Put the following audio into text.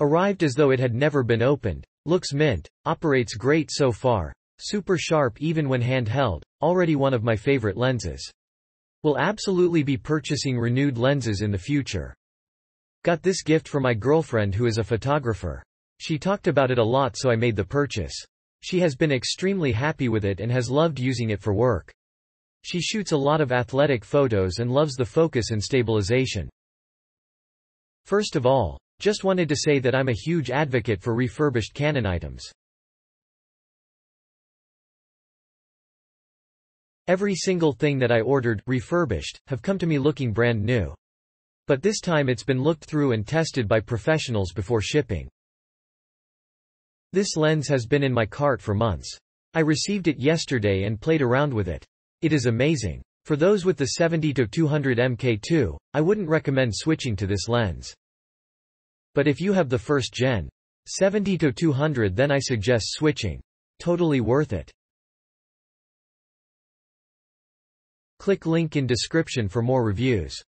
Arrived as though it had never been opened. Looks mint. Operates great so far. Super sharp even when handheld. Already one of my favorite lenses. Will absolutely be purchasing renewed lenses in the future. Got this gift for my girlfriend who is a photographer. She talked about it a lot so I made the purchase. She has been extremely happy with it and has loved using it for work. She shoots a lot of athletic photos and loves the focus and stabilization. First of all, just wanted to say that I'm a huge advocate for refurbished Canon items. Every single thing that I ordered, refurbished, have come to me looking brand new. But this time it's been looked through and tested by professionals before shipping. This lens has been in my cart for months. I received it yesterday and played around with it. It is amazing. For those with the 70-200 Mk2, I wouldn't recommend switching to this lens. But if you have the first gen 70 to 200 then I suggest switching. Totally worth it. Click link in description for more reviews.